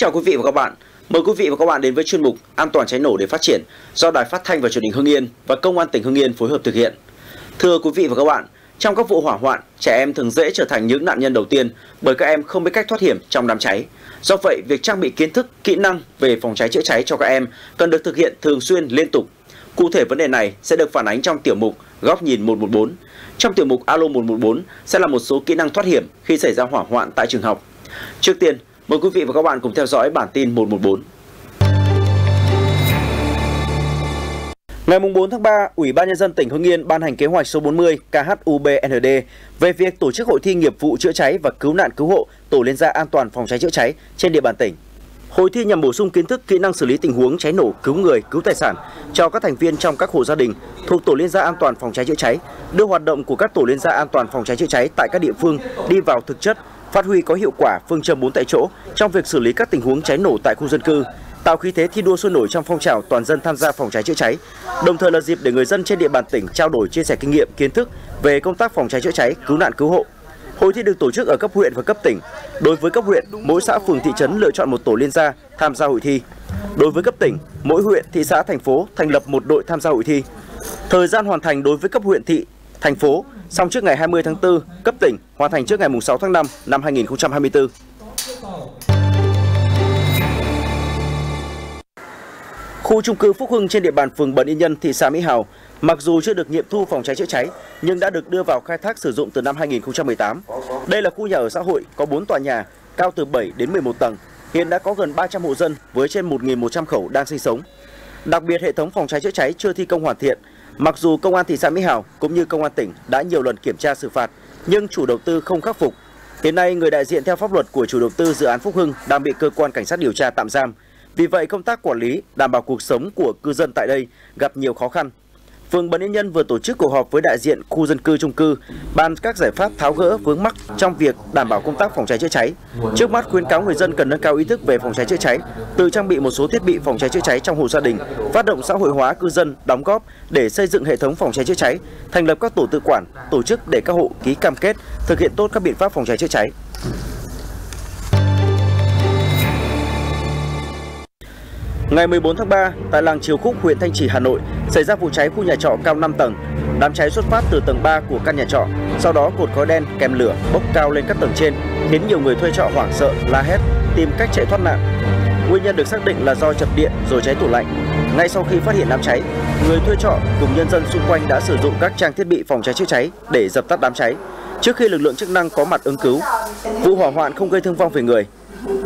Chào quý vị và các bạn. Mời quý vị và các bạn đến với chuyên mục An toàn cháy nổ để phát triển do Đài Phát thanh và Truyền hình Hưng Yên và Công an tỉnh Hưng Yên phối hợp thực hiện. Thưa quý vị và các bạn, trong các vụ hỏa hoạn, trẻ em thường dễ trở thành những nạn nhân đầu tiên bởi các em không biết cách thoát hiểm trong đám cháy. Do vậy, việc trang bị kiến thức, kỹ năng về phòng cháy chữa cháy cho các em cần được thực hiện thường xuyên liên tục. Cụ thể vấn đề này sẽ được phản ánh trong tiểu mục Góc nhìn 114. Trong tiểu mục Alo 114 sẽ là một số kỹ năng thoát hiểm khi xảy ra hỏa hoạn tại trường học. Trước tiên, mời quý vị và các bạn cùng theo dõi bản tin 114. Ngày 4 tháng 3, Ủy ban Nhân dân tỉnh Hưng Yên ban hành kế hoạch số 40 KHUBND về việc tổ chức hội thi nghiệp vụ chữa cháy và cứu nạn cứu hộ tổ liên gia an toàn phòng cháy chữa cháy trên địa bàn tỉnh. Hội thi nhằm bổ sung kiến thức kỹ năng xử lý tình huống cháy nổ, cứu người, cứu tài sản cho các thành viên trong các hộ gia đình thuộc tổ liên gia an toàn phòng cháy chữa cháy, đưa hoạt động của các tổ liên gia an toàn phòng cháy chữa cháy tại các địa phương đi vào thực chất, phát huy có hiệu quả phương châm bốn tại chỗ trong việc xử lý các tình huống cháy nổ tại khu dân cư, tạo khí thế thi đua sôi nổi trong phong trào toàn dân tham gia phòng cháy chữa cháy, đồng thời là dịp để người dân trên địa bàn tỉnh trao đổi chia sẻ kinh nghiệm, kiến thức về công tác phòng cháy chữa cháy, cứu nạn cứu hộ. Hội thi được tổ chức ở cấp huyện và cấp tỉnh. Đối với cấp huyện, mỗi xã phường thị trấn lựa chọn một tổ liên gia tham gia hội thi. Đối với cấp tỉnh, mỗi huyện, thị xã, thành phố thành lập một đội tham gia hội thi. Thời gian hoàn thành đối với cấp huyện, thị, thành phố xong trước ngày 20 tháng 4, cấp tỉnh hoàn thành trước ngày 6 tháng 5 năm 2024. Khu trung cư Phúc Hưng trên địa bàn phường Bần Yên Nhân, thị xã Mỹ Hào, mặc dù chưa được nghiệm thu phòng cháy chữa cháy nhưng đã được đưa vào khai thác sử dụng từ năm 2018. Đây là khu nhà ở xã hội có 4 tòa nhà, cao từ 7 đến 11 tầng. Hiện đã có gần 300 hộ dân với trên 1.100 khẩu đang sinh sống. Đặc biệt hệ thống phòng cháy chữa cháy chưa thi công hoàn thiện. Mặc dù công an thị xã Mỹ hảo cũng như công an tỉnh đã nhiều lần kiểm tra xử phạt, nhưng chủ đầu tư không khắc phục. Hiện nay người đại diện theo pháp luật của chủ đầu tư dự án Phúc Hưng đang bị cơ quan cảnh sát điều tra tạm giam. Vì vậy công tác quản lý, đảm bảo cuộc sống của cư dân tại đây gặp nhiều khó khăn. Phường Bần Yên Nhân vừa tổ chức cuộc họp với đại diện khu dân cư trung cư, bàn các giải pháp tháo gỡ vướng mắc trong việc đảm bảo công tác phòng cháy chữa cháy. Trước mắt khuyến cáo người dân cần nâng cao ý thức về phòng cháy chữa cháy, tự trang bị một số thiết bị phòng cháy chữa cháy trong hộ gia đình, phát động xã hội hóa cư dân đóng góp để xây dựng hệ thống phòng cháy chữa cháy, thành lập các tổ tự quản, tổ chức để các hộ ký cam kết thực hiện tốt các biện pháp phòng cháy chữa cháy. Ngày 14 tháng 3, tại làng Triều Khúc, huyện Thanh Trì, Hà Nội, xảy ra vụ cháy khu nhà trọ cao 5 tầng. Đám cháy xuất phát từ tầng 3 của căn nhà trọ, sau đó cột khói đen kèm lửa bốc cao lên các tầng trên, khiến nhiều người thuê trọ hoảng sợ, la hét, tìm cách chạy thoát nạn. Nguyên nhân được xác định là do chập điện rồi cháy tủ lạnh. Ngay sau khi phát hiện đám cháy, người thuê trọ cùng nhân dân xung quanh đã sử dụng các trang thiết bị phòng cháy chữa cháy để dập tắt đám cháy. Trước khi lực lượng chức năng có mặt ứng cứu, vụ hỏa hoạn không gây thương vong về người,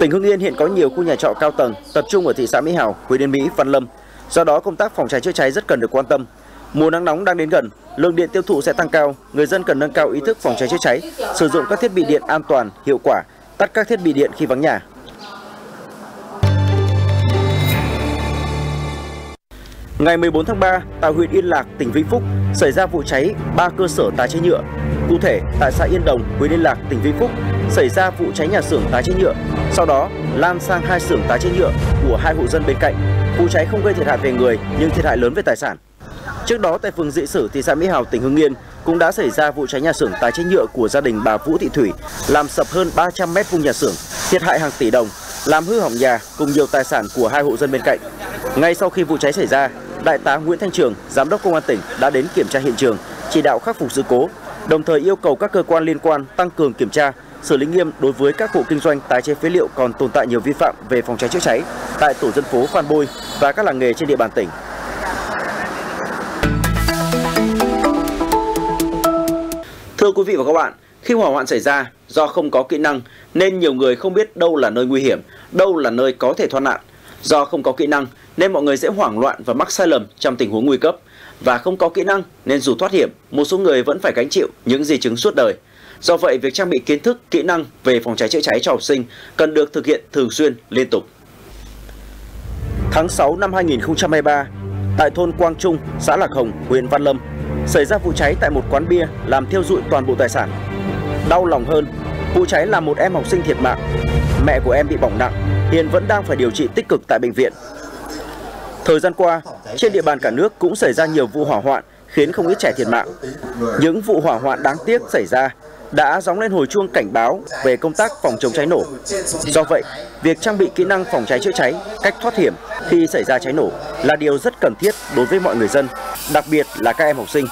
Tỉnh Hưng Yên hiện có nhiều khu nhà trọ cao tầng tập trung ở thị xã Mỹ Hào, huyện Yên Mỹ, Văn Lâm. Do đó công tác phòng cháy chữa cháy rất cần được quan tâm. Mùa nắng nóng đang đến gần, lượng điện tiêu thụ sẽ tăng cao, người dân cần nâng cao ý thức phòng cháy chữa cháy, sử dụng các thiết bị điện an toàn, hiệu quả, tắt các thiết bị điện khi vắng nhà. Ngày 14 tháng 3, tại huyện Yên Lạc, tỉnh Vĩnh Phúc xảy ra vụ cháy 3 cơ sở tái chế nhựa. Cụ thể, tại xã Yên Đồng, huyện Yên Lạc, tỉnh Vĩnh Phúc xảy ra vụ cháy nhà xưởng tái chế nhựa, sau đó lan sang hai xưởng tái chế nhựa của hai hộ dân bên cạnh. Vụ cháy không gây thiệt hại về người nhưng thiệt hại lớn về tài sản. Trước đó tại phường Dị Sử, thị xã Mỹ Hào, tỉnh Hưng Yên cũng đã xảy ra vụ cháy nhà xưởng tái chế nhựa của gia đình bà Vũ Thị Thủy, làm sập hơn 300 mét vuông nhà xưởng, thiệt hại hàng tỷ đồng, làm hư hỏng nhà cùng nhiều tài sản của hai hộ dân bên cạnh. Ngay sau khi vụ cháy xảy ra, Đại tá Nguyễn Thanh Trường, giám đốc công an tỉnh đã đến kiểm tra hiện trường, chỉ đạo khắc phục sự cố, đồng thời yêu cầu các cơ quan liên quan tăng cường kiểm tra, xử lý nghiêm đối với các hộ kinh doanh tái chế phế liệu còn tồn tại nhiều vi phạm về phòng cháy chữa cháy tại tổ dân phố Phan Bôi và các làng nghề trên địa bàn tỉnh. Thưa quý vị và các bạn, khi hỏa hoạn xảy ra, do không có kỹ năng nên nhiều người không biết đâu là nơi nguy hiểm, đâu là nơi có thể thoát nạn. Do không có kỹ năng nên mọi người sẽ hoảng loạn và mắc sai lầm trong tình huống nguy cấp. Và không có kỹ năng nên dù thoát hiểm, một số người vẫn phải gánh chịu những di chứng suốt đời. Do vậy, việc trang bị kiến thức, kỹ năng về phòng cháy chữa cháy cho học sinh cần được thực hiện thường xuyên, liên tục. Tháng 6 năm 2023, tại thôn Quang Trung, xã Lạc Hồng, huyện Văn Lâm, xảy ra vụ cháy tại một quán bia làm thiêu dụi toàn bộ tài sản. Đau lòng hơn, vụ cháy làm một em học sinh thiệt mạng. Mẹ của em bị bỏng nặng, hiện vẫn đang phải điều trị tích cực tại bệnh viện. Thời gian qua, trên địa bàn cả nước cũng xảy ra nhiều vụ hỏa hoạn khiến không ít trẻ thiệt mạng. Những vụ hỏa hoạn đáng tiếc xảy ra đã gióng lên hồi chuông cảnh báo về công tác phòng chống cháy nổ. Do vậy, việc trang bị kỹ năng phòng cháy chữa cháy, cách thoát hiểm khi xảy ra cháy nổ là điều rất cần thiết đối với mọi người dân, đặc biệt là các em học sinh.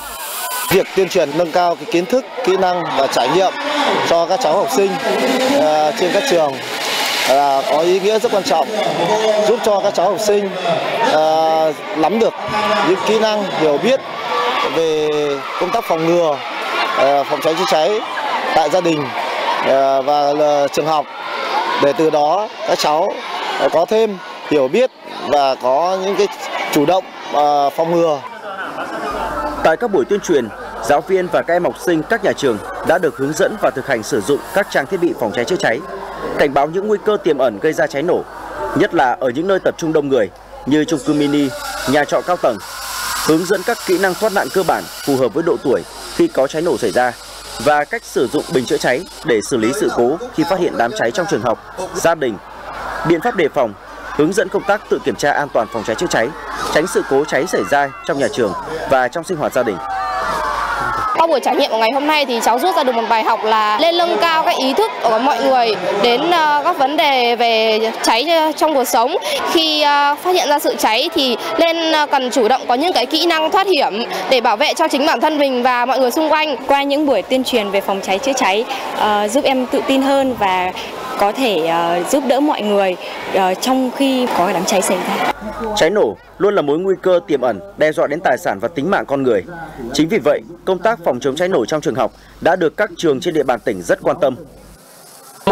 Việc tuyên truyền nâng cao cái kiến thức, kỹ năng và trải nghiệm cho các cháu học sinh uh, trên các trường là có ý nghĩa rất quan trọng giúp cho các cháu học sinh à, uh, nắm được những kỹ năng hiểu biết về công tác phòng ngừa uh, phòng cháy chữa cháy tại gia đình ờ, và trường học để từ đó các cháu có thêm hiểu biết và có những cái chủ động ờ, phòng ngừa. Tại các buổi tuyên truyền, giáo viên và các em học sinh các nhà trường đã được hướng dẫn và thực hành sử dụng các trang thiết bị phòng cháy chữa cháy, cảnh báo những nguy cơ tiềm ẩn gây ra cháy nổ, nhất là ở những nơi tập trung đông người như chung cư mini, nhà trọ cao tầng, hướng dẫn các kỹ năng thoát nạn cơ bản phù hợp với độ tuổi khi có cháy nổ xảy ra và cách sử dụng bình chữa cháy để xử lý sự cố khi phát hiện đám cháy trong trường học, gia đình, biện pháp đề phòng, hướng dẫn công tác tự kiểm tra an toàn phòng cháy chữa cháy, tránh sự cố cháy xảy ra trong nhà trường và trong sinh hoạt gia đình. Qua buổi trải nghiệm của ngày hôm nay thì cháu rút ra được một bài học là lên nâng cao các ý thức của mọi người đến ờ, các vấn đề về cháy trong cuộc sống. Khi ờ, phát hiện ra sự cháy thì nên ờ, cần chủ động có những cái kỹ năng thoát hiểm để bảo vệ cho chính bản thân mình và mọi người xung quanh. Qua những buổi tuyên truyền về phòng cháy chữa cháy uh, giúp em tự tin hơn và có thể ờ, giúp đỡ mọi người ờ, trong khi có đám cháy xảy ra. Cháy nổ luôn là mối nguy cơ tiềm ẩn đe dọa đến tài sản và tính mạng con người. Chính vì vậy, công tác phòng chống cháy nổ trong trường học đã được các trường trên địa bàn tỉnh rất quan tâm.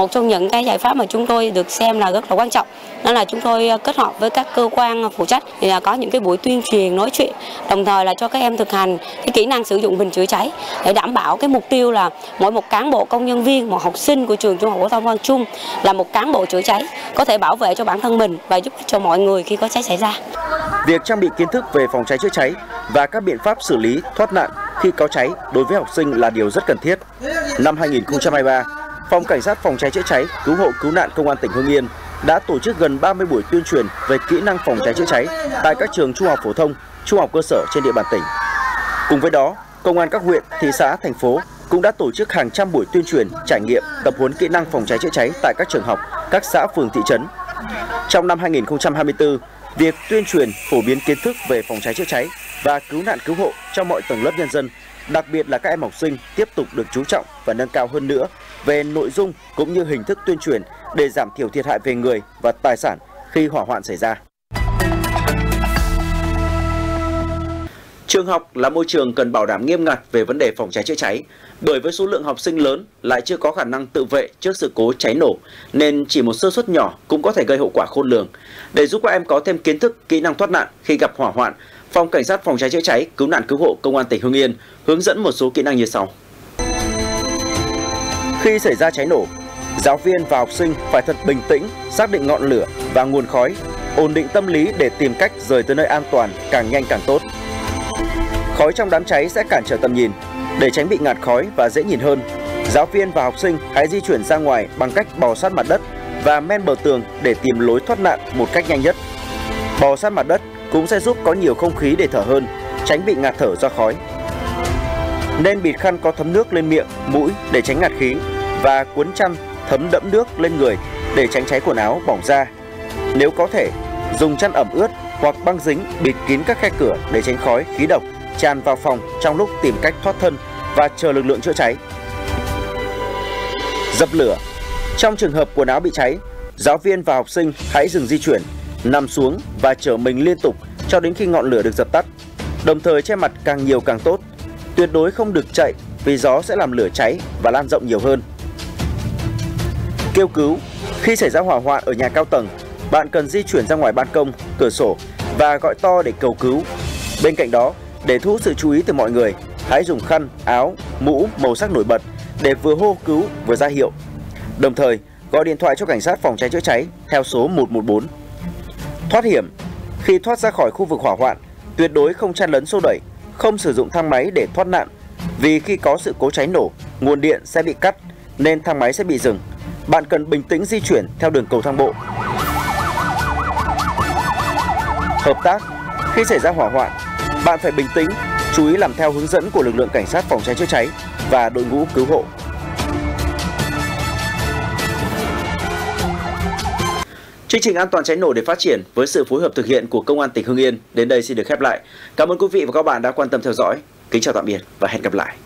Một trong những cái giải pháp mà chúng tôi được xem là rất là quan trọng đó là chúng tôi ờ, kết hợp với các cơ quan phụ trách thì là có những cái buổi tuyên truyền nói chuyện đồng thời là cho các em thực hành cái kỹ năng sử dụng bình chữa cháy để đảm bảo cái mục tiêu là mỗi một cán bộ công nhân viên một học sinh của trường trung học phổ thông Quang Trung là một cán bộ chữa cháy có thể bảo vệ cho bản thân mình và giúp cho mọi người khi có cháy xảy ra. Việc trang bị kiến thức về phòng cháy chữa cháy và các biện pháp xử lý thoát nạn khi có cháy đối với học sinh là điều rất cần thiết. Năm 2023, Phòng Cảnh sát phòng cháy chữa cháy, cứu hộ cứu nạn Công an tỉnh Hưng Yên đã tổ chức gần 30 buổi tuyên truyền về kỹ năng phòng cháy chữa cháy tại các trường trung học phổ thông, trung học cơ sở trên địa bàn tỉnh. Cùng với đó, công an các huyện, thị xã, thành phố cũng đã tổ chức hàng trăm buổi tuyên truyền, trải nghiệm, tập huấn kỹ năng phòng cháy chữa cháy tại các trường học, các xã phường thị trấn. Trong năm 2024, việc tuyên truyền phổ biến kiến thức về phòng cháy chữa cháy và cứu nạn cứu hộ cho mọi tầng lớp nhân dân, đặc biệt là các em học sinh tiếp tục được chú trọng và nâng cao hơn nữa về nội dung cũng như hình thức tuyên truyền để giảm thiểu thiệt hại về người và tài sản khi hỏa hoạn xảy ra. Trường học là môi trường cần bảo đảm nghiêm ngặt về vấn đề phòng cháy chữa cháy, bởi với số lượng học sinh lớn lại chưa có khả năng tự vệ trước sự cố cháy nổ, nên chỉ một sơ suất nhỏ cũng có thể gây hậu quả khôn lường. Để giúp các em có thêm kiến thức, kỹ năng thoát nạn khi gặp hỏa hoạn, Phòng Cảnh sát phòng cháy chữa cháy, cứu nạn cứu hộ Công an tỉnh Hưng Yên hướng dẫn một số kỹ năng như sau. Khi xảy ra cháy nổ, giáo viên và học sinh phải thật bình tĩnh, xác định ngọn lửa và nguồn khói, ổn định tâm lý để tìm cách rời tới nơi an toàn càng nhanh càng tốt. Khói trong đám cháy sẽ cản trở tầm nhìn. Để tránh bị ngạt khói và dễ nhìn hơn, giáo viên và học sinh hãy di chuyển ra ngoài bằng cách bò sát mặt đất và men bờ tường để tìm lối thoát nạn một cách nhanh nhất. Bò sát mặt đất cũng sẽ giúp có nhiều không khí để thở hơn, tránh bị ngạt thở do khói. Nên bịt khăn có thấm nước lên miệng, mũi để tránh ngạt khí và cuốn chăn thấm đẫm nước lên người để tránh cháy quần áo bỏng da. Nếu có thể, dùng chăn ẩm ướt hoặc băng dính bịt kín các khe cửa để tránh khói, khí độc tràn vào phòng trong lúc tìm cách thoát thân và chờ lực lượng chữa cháy. Dập lửa Trong trường hợp quần áo bị cháy, giáo viên và học sinh hãy dừng di chuyển, nằm xuống và chở mình liên tục cho đến khi ngọn lửa được dập tắt. Đồng thời che mặt càng nhiều càng tốt. Tuyệt đối không được chạy vì gió sẽ làm lửa cháy và lan rộng nhiều hơn. Kêu cứu Khi xảy ra hỏa hoạn ở nhà cao tầng, bạn cần di chuyển ra ngoài ban công, cửa sổ và gọi to để cầu cứu. Bên cạnh đó, để thu hút sự chú ý từ mọi người, hãy dùng khăn, áo, mũ màu sắc nổi bật để vừa hô cứu vừa ra hiệu. Đồng thời, gọi điện thoại cho cảnh sát phòng cháy chữa cháy theo số 114. Thoát hiểm Khi thoát ra khỏi khu vực hỏa hoạn, tuyệt đối không chen lấn xô đẩy, không sử dụng thang máy để thoát nạn. Vì khi có sự cố cháy nổ, nguồn điện sẽ bị cắt nên thang máy sẽ bị dừng. Bạn cần bình tĩnh di chuyển theo đường cầu thang bộ. Hợp tác Khi xảy ra hỏa hoạn, bạn phải bình tĩnh, chú ý làm theo hướng dẫn của lực lượng cảnh sát phòng cháy chữa cháy và đội ngũ cứu hộ. Chương trình an toàn cháy nổ để phát triển với sự phối hợp thực hiện của Công an tỉnh Hưng Yên đến đây xin được khép lại. Cảm ơn quý vị và các bạn đã quan tâm theo dõi. Kính chào tạm biệt và hẹn gặp lại.